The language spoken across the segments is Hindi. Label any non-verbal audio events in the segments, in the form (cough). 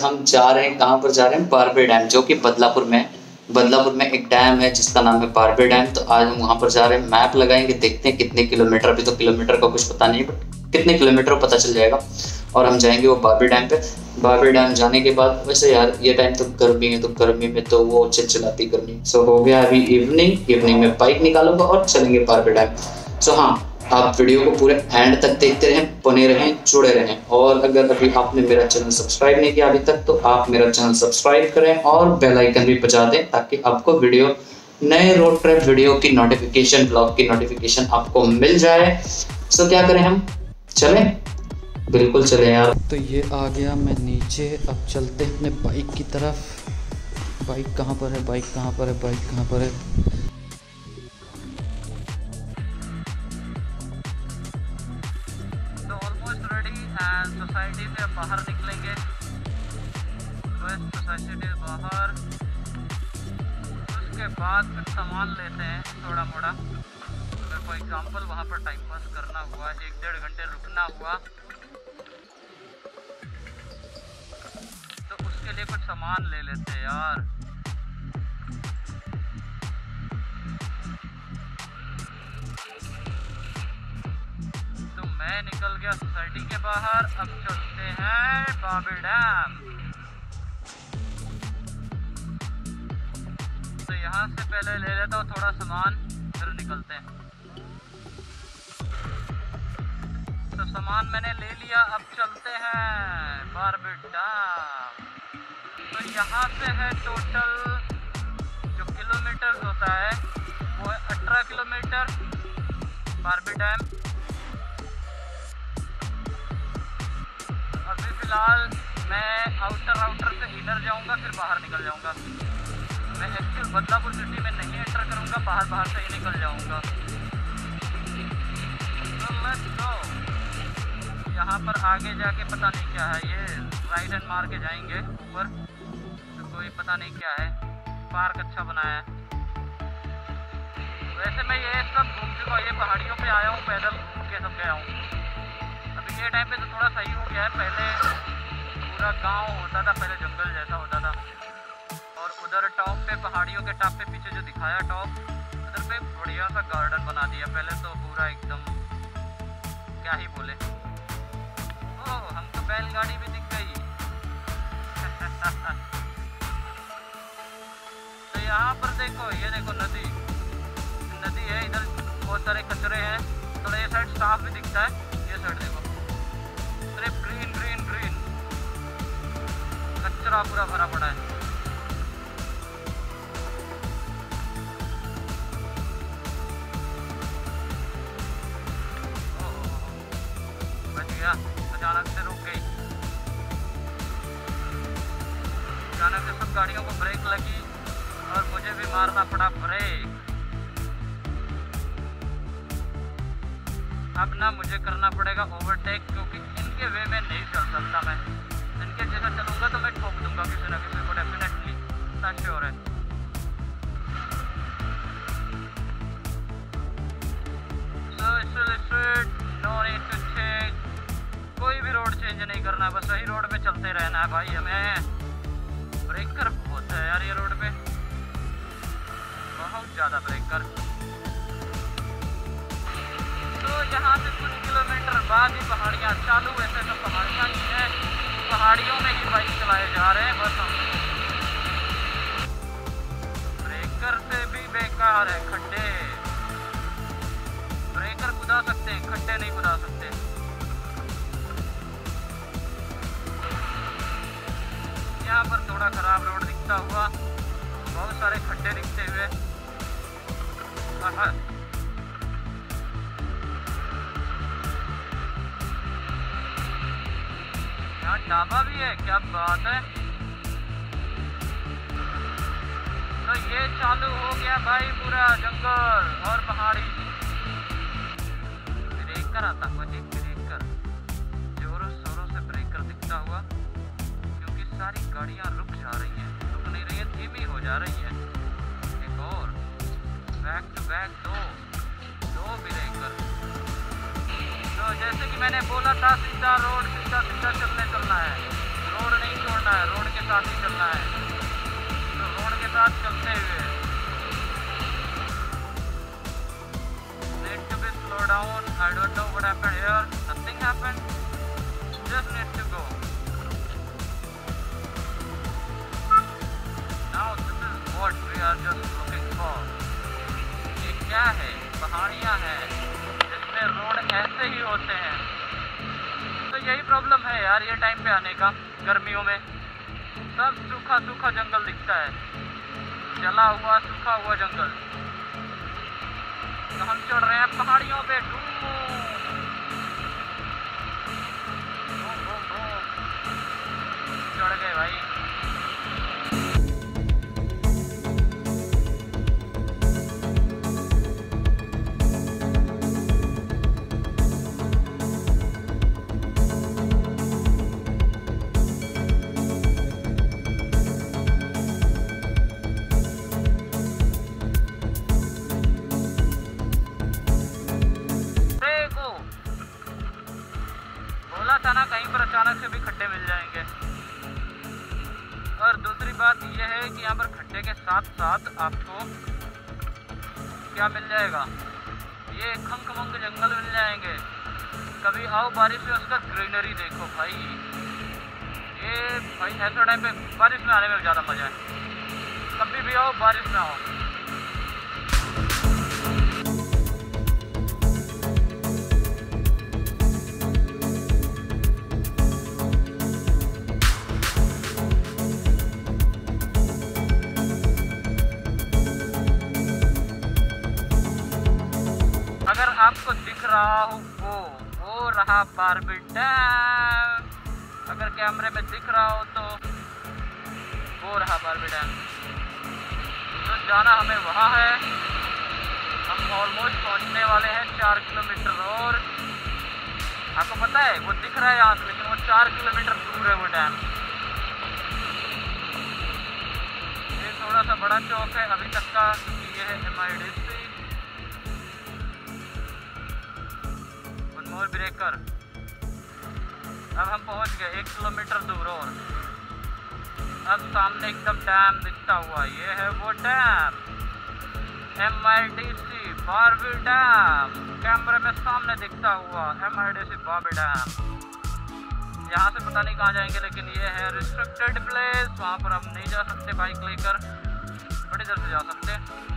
हम जा रहे हैं, कहाँ पर जा रहे हैं? बारबे डैम, जो कि बदलापुर में बदलापुर में एक डैम है, जिसका नाम है बारबे डैम। तो आज हम वहाँ पर जा रहे हैं, मैप लगाएँगे, देखते हैं कितने किलोमीटर, अभी तो किलोमीटर का कुछ पता नहीं बट कितने किलोमीटर पता चल जाएगा। और हम जाएँगे वो बारबे डैम पे। बारबे डैम जाने के बाद, वैसे यार, ये टाइम तो गर्मी है तो गर्मी में तो वो चिलचिलाती गर्मी। सो हो गया अभी इवनिंग इवनिंग में बाइक निकालूँगा और चलेंगे बारबे डैम। सो हाँ आप वीडियो को पूरे एंड तक देखते रहें, बने रहें, जुड़े रहें। और अगर अभी आपने मेरा चैनल सब्सक्राइब नहीं किया अभी तक तो आप मेरा चैनल सब्सक्राइब करें और बेल आइकन भी बजा दें ताकि आपको वीडियो, नए रोड ट्रिप वीडियो की नोटिफिकेशन ब्लॉग की नोटिफिकेशन आपको मिल जाए। सो क्या करें हम? चलें? बिल्कुल चले यार। तो ये आ गया मैं नीचे। अब चलते हैं अपने बाइक की तरफ़। बाइक कहाँ पर है? बाइक कहाँ पर है? बाइक कहाँ पर है? फॉर एग्जांपल वहाँ पर टाइम पास करना हुआ, एक डेढ़ घंटे रुकना हुआ। तो उसके लिए कुछ सामान ले लेते यार। तो मैं निकल गया सोसाइटी के बाहर, अब चलते हैं बाबे डैम तो यहाँ से पहले ले लेता हूँ थोड़ा सामान, फिर निकलते हैं। सामान मैंने ले लिया, अब चलते हैं बारबे डैम तो यहाँ से है टोटल जो किलोमीटर होता है, वो है अठारह किलोमीटर बारबी डैम अभी फ़िलहाल मैं आउटर आउटर से इधर जाऊँगा, फिर बाहर निकल जाऊँगा। मैं एक्चुअल बदलापुर सिटी में नहीं एंटर करूँगा, बाहर बाहर से ही निकल जाऊँगा। तो let's go। यहाँ पर आगे जाके पता नहीं क्या है, ये राइट हैंड मार के जाएँगे ऊपर। तो कोई पता नहीं क्या है पार्क अच्छा बनाया है। वैसे मैं ये सब घूम चुका ये पहाड़ियों पे आया हूँ, पैदल घूम के सब गया हूँ। अभी ये टाइम पे तो थोड़ा सही हो गया है, पहले पूरा गाँव होता था, पहले जंगल जैसा होता था। और उधर टॉप पे, पहाड़ियों के टॉप पे पीछे जो दिखाया टॉप उधर पे बढ़िया सा गार्डन बना दिया। पहले तो पूरा एकदम, क्या ही बोले। हमको बैलगाड़ी भी दिख गई। (laughs) तो यहाँ पर देखो, ये देखो नदी। नदी है, इधर बहुत सारे कचरे हैं। थोड़ा ये साइड साफ़ भी दिखता है, ये साइड देखो। ग्रीन ग्रीन ग्रीन कचरा पूरा भरा पड़ा है। गया। अचानक से रुक गई। अचानक से सब गाड़ियों को ब्रेक लगी और मुझे भी मारना पड़ा ब्रेक। अब ना मुझे करना पड़ेगा ओवरटेक क्योंकि इनके वे में नहीं चल सकता मैं। इनके जैसा चलूँगा तो मैं ठोक दूँगा किसी ना किसी को डेफिनेटली इतना श्योर है। चेंज नहीं करना, बस वही रोड पे चलते रहना है भाई हमें। ब्रेकर बहुत है यार ये रोड पे। बहुत ज़्यादा ब्रेकर। तो यहाँ से कुछ किलोमीटर बाद ही पहाड़ियाँ चालू वैसे तो पहाड़ियाँ ही हैं। पहाड़ियों में ही बाइक चलाए जा रहे हैं बस हम। ब्रेकर से भी बेकार है, खड्डे। ब्रेकर कुदा सकते हैं, खड्डे नहीं कुदा सकते। यहाँ पर थोड़ा खराब रोड दिखता हुआ, बहुत सारे खड्डे दिखते हुए। यहाँ ढाबा भी है? क्या बात है? तो ये चालू हो गया भाई पूरा जंगल और पहाड़ी। ब्रेकर आता हुआ सारी गाड़ियाँ रुक जा रही हैं। रुक नहीं रही है धीमी हो जा रही है। एक और। बैक टू बैक दो। दो ब्रेकर तो जैसे कि मैंने बोला था, सीधा रोड, सीधा सीधा चलने चलना है। रोड नहीं छोड़ना है, रोड के साथ ही चलना है। तो रोड के साथ चलते हुए। Need to be slow down. I don't know what happened here. Nothing happened. Just need to are just looking for ये क्या है? पहाड़ियाँ हैं। जिसमें रोड ऐसे ही। होते हैं तो यही प्रॉब्लम है यार ये टाइम पे आने का गर्मियों में। सब सूखा सूखा जंगल दिखता है। जला हुआ सूखा हुआ जंगल। तो हम चढ़ रहे हैं पहाड़ियों पे डूम चढ़ गए भाई। साथ आपको क्या मिल जाएगा? ये खंक मंग जंगल मिल जाएँगे। कभी आओ बारिश में उसका ग्रीनरी देखो भाई। ये भाई, ऐसा टाइम पे बारिश में आने में ज़्यादा मज़ा है। कभी भी आओ बारिश में आओ। रहा हो। वो वो रहा बारबी डैम अगर कैमरे में दिख रहा हो तो वो रहा बारबी डैम तो जाना हमें वहाँ है। हम ऑलमोस्ट पहुँचने वाले हैं चार किलोमीटर और। आपको पता है, वो दिख रहा है यहाँ से, लेकिन वो चार किलोमीटर दूर है वो डैम। ये थोड़ा सा बड़ा चौक है, अभी तक का, क्योंकि ये है एम आई डी सी मोर ब्रेकर। अब हम पहुँच गए एक किलोमीटर दूर और। अब सामने एकदम डैम दिखता हुआ, ये है वो dam. M I D C Barvi dam. कैमरे में सामने दिखता हुआ M I D C Barvi dam. यहाँ से पता नहीं कहाँ जाएँगे, लेकिन ये है रिस्ट्रिक्टेड प्लेस वहाँ पर हम नहीं जा सकते बाइक लेकर। बड़ी देर से जा सकते।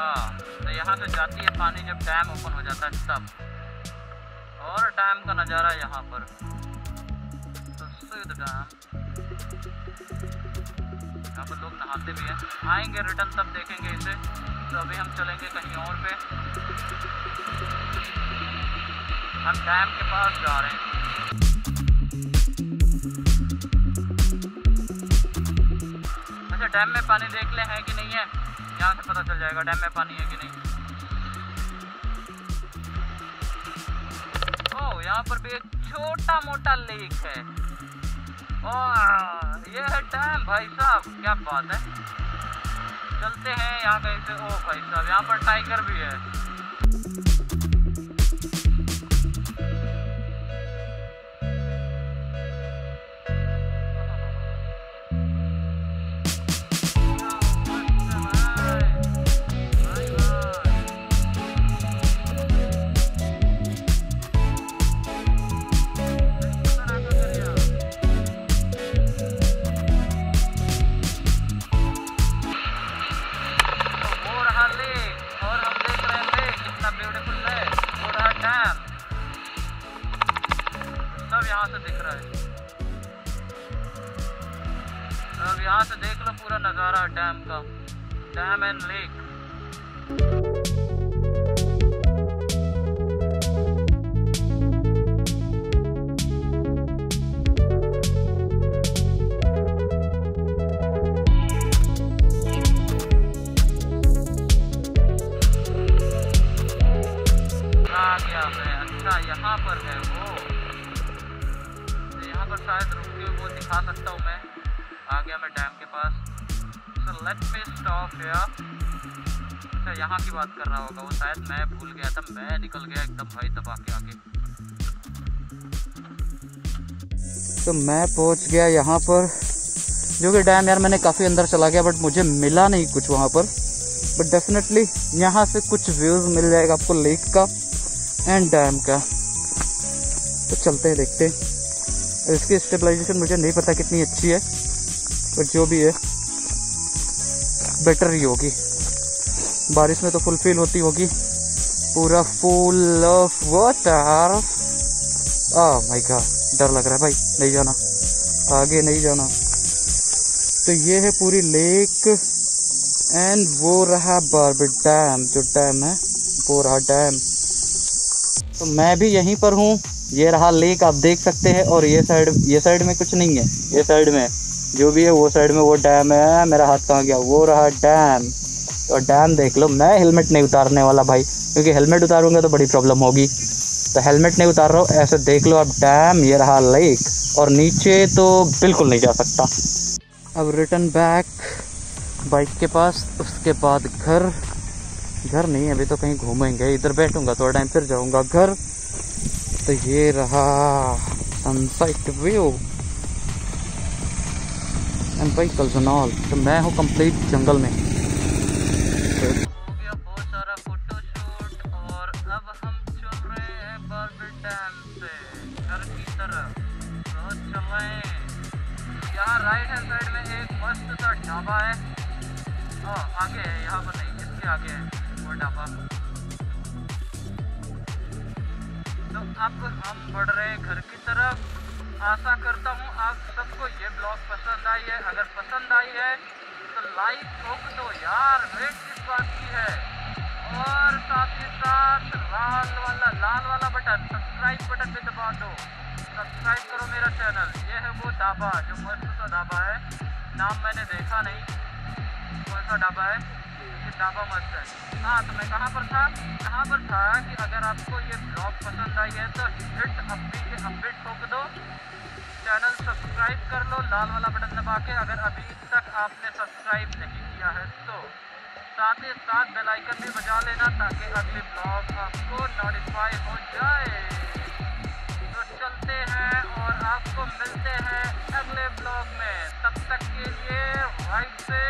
हाँ तो यहाँ से जाती है पानी जब डैम ओपन हो जाता है तब। और डैम का नज़ारा यहाँ पर। तो सिद्ध डैम यहाँ पर लोग नहाते भी हैं। आएँगे रिटर्न तब देखेंगे इसे। तो अभी हम चलेंगे कहीं और पे। हम डैम के पास जा रहे हैं। अच्छा डैम में पानी देख ले है कि नहीं है? यहाँ से पता चल जाएगा डैम में पानी है कि नहीं। ओ, यहाँ पर भी एक छोटा मोटा लेक है। ओ ये है डैम भाई साहब, क्या बात है। चलते हैं यहाँ कहीं से। ओ, भाई साहब, यहाँ पर टाइगर भी है। बात कर रहा होगा। वो शायद मैं भूल गया था, मैं निकल गया एकदम भाई दबा के आगे। तो मैं पहुँच गया यहाँ पर, जो कि डैम यार मैंने काफ़ी अंदर चला गया बट मुझे मिला नहीं कुछ वहाँ पर। बट डेफिनेटली यहाँ से कुछ व्यूज़ मिल जाएगा आपको लेक का एंड डैम का। तो चलते हैं, देखते हैं। इसकी स्टेबलाइजेशन मुझे नहीं पता कितनी अच्छी है बट जो भी है बेटर ही होगी। बारिश में तो फुलफिल होती होगी। पूरा full of water ah my god डर लग रहा है भाई, नहीं जाना। आगे नहीं जाना। तो ये है पूरी लेक एंड वो रहा बारबेट डैम जो डैम है वो रहा डैम तो मैं भी यहीं पर हूँ। ये रहा लेक आप देख सकते हैं, और ये साइड ये साइड में कुछ नहीं है। ये साइड में, जो भी है वो साइड में वो डैम है। मेरा हाथ कहाँ गया? वो रहा डैम और डैम देख लो। मैं हेलमेट नहीं उतारने वाला भाई, क्योंकि हेलमेट उतारूँगा तो बड़ी प्रॉब्लम होगी। तो हेलमेट नहीं उतार रहा हूँ, ऐसे देख लो अब डैम, ये रहा लेक और नीचे तो बिल्कुल नहीं जा सकता। अब रिटर्न बैक बाइक के पास, उसके बाद घर। घर नहीं, अभी तो कहीं घूमेंगे। इधर बैठूँगा थोड़ा टाइम फिर जाऊँगा घर। तो ये रहा sunset view and vehicles and all तो मैं हूँ कंप्लीट जंगल में। चल यहाँ राइट हैंड साइड में एक मस्त सा ढाबा है। ओ, आगे है यहाँ पर नहीं इसके आगे है वो ढाबा। तो अब हम बढ़ रहे हैं घर की तरफ़। आशा करता हूँ आप सबको ये ब्लॉग पसंद आई है। अगर पसंद आई है तो लाइक ठोक दो। यार वेट किस बात की है? लाल वाला बटन सब्सक्राइब बटन पे दबा दो। सब्सक्राइब करो मेरा चैनल ये है वो ढाबा, जो मस्त सा ढाबा है। नाम मैंने देखा नहीं। कौन सा ढाबा है? ये ढाबा मस्त है। हाँ तो मैं कहाँ पर था? कहाँ पर था कि अगर आपको ये ब्लॉग पसंद आई है तो हिट के अभी ठोक दो। चैनल सब्सक्राइब कर लो, लाल वाला बटन दबा के। अगर अभी तक आपने सब्सक्राइब नहीं किया है तो साथ ही साथ बेल आइकन भी बजा लेना ताकि अगले ब्लॉग आपको नोटिफाई हो जाए। तो चलते हैं और आपको मिलते हैं अगले ब्लॉग में। तब तक के लिए वाइट से